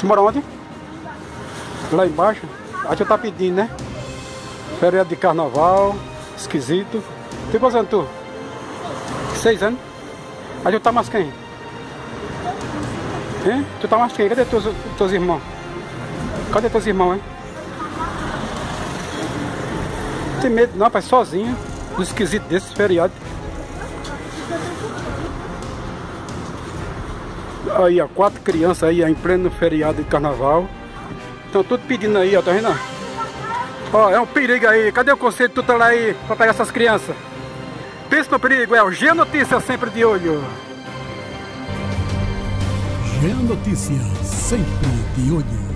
Tu mora onde? Lá embaixo? A gente tá pedindo, né? Fériado de carnaval, esquisito. Tem quantos anos tu? Seis anos? A gente tá mais quem? Hein? Tu tá mais quem? Cadê teus, teus irmãos? Cadê teus irmãos, hein? Tem medo não, pai, sozinho. Um esquisito desses feriados. Aí, ó, quatro crianças aí, em pleno feriado de carnaval. Estão tudo pedindo aí, ó, tá vendo? Ó, é um perigo aí. Cadê o conselho tutelar aí pra pegar essas crianças? Pensa no perigo, é o G Notícias sempre de olho. G Notícias sempre de olho.